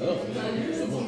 Ah non, évidemment.